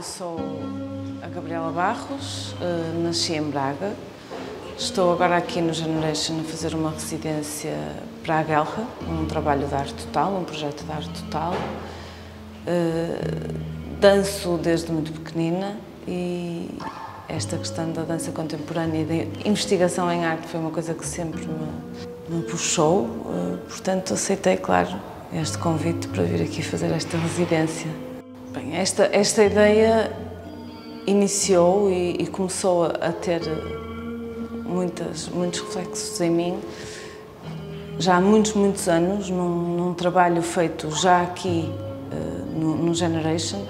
Eu sou a Gabriela Barros, eh, nasci em Braga. Estou agora aqui no Generation a fazer uma residência para a Guelra, um trabalho de arte total, um projeto de arte total. Eh, danço desde muito pequenina e esta questão da dança contemporânea e da investigação em arte foi uma coisa que sempre me, me puxou, eh, portanto aceitei, claro, este convite para vir aqui fazer esta residência. Bem, esta, esta ideia iniciou e, e começou a, ter muitas, muitos reflexos em mim já há muitos, muitos anos, num, num trabalho feito já aqui uh, no, no Generation,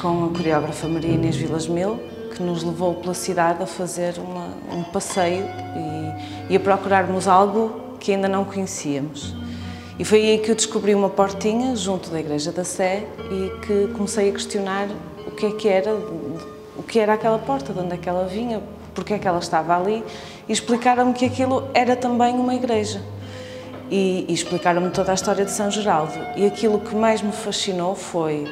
com a coreógrafa Maria Inês Vilas Mil, que nos levou pela cidade a fazer uma, um passeio e, e, a procurarmos algo que ainda não conhecíamos. E foi aí que eu descobri uma portinha junto da Igreja da Sé e que comecei a questionar o que é que era, o que era aquela porta, de onde é que ela vinha, porque é que ela estava ali e explicaram-me que aquilo era também uma igreja. E, e explicaram-me toda a história de São Geraldo. E aquilo que mais me fascinou foi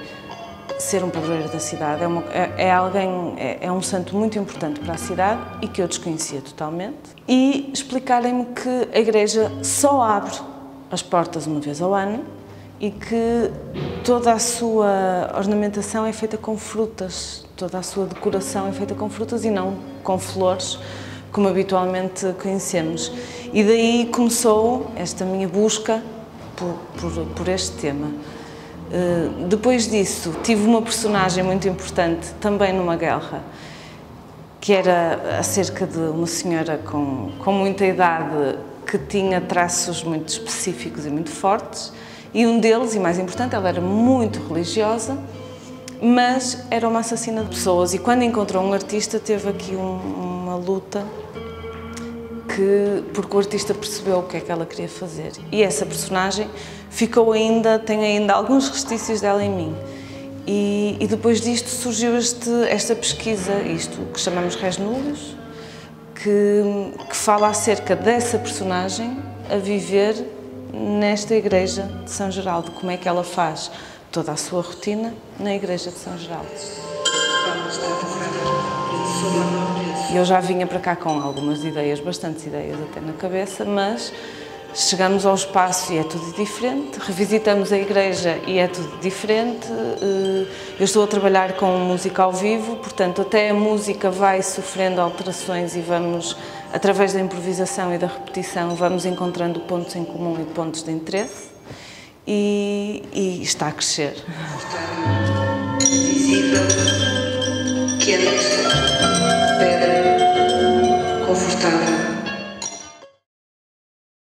ser um padroeiro da cidade. É, uma, é, é alguém, é, é, um santo muito importante para a cidade e que eu desconhecia totalmente. E explicarem-me que a igreja só abre as portas uma vez ao ano e que toda a sua ornamentação é feita com frutas, toda a sua decoração é feita com frutas e não com flores, como habitualmente conhecemos. E daí começou esta minha busca por, por, por este tema. Uh, depois disso, tive uma personagem muito importante também numa guerra, que era acerca de uma senhora com, com muita idade que tinha traços muito específicos e muito fortes, e um deles, e mais importante, ela era muito religiosa, mas era uma assassina de pessoas. E quando encontrou um artista, teve aqui um, uma luta que, porque o artista percebeu o que é que ela queria fazer. E essa personagem ficou ainda, tem ainda alguns restícios dela em mim. E, e depois disto surgiu este, esta pesquisa, isto que chamamos Res Núlios, que, que fala acerca dessa personagem a viver nesta igreja de São Geraldo, como é que ela faz toda a sua rotina na igreja de São Geraldo. Eu já vinha para cá com algumas ideias, bastantes ideias até na cabeça, mas Chegamos ao espaço e é tudo diferente, revisitamos a igreja e é tudo diferente. Eh, eu estou a trabalhar com música ao vivo, portanto, até a música vai sofrendo alterações e vamos, através da improvisação e da repetição, vamos encontrando pontos em comum e pontos de interesse e, e está a crescer.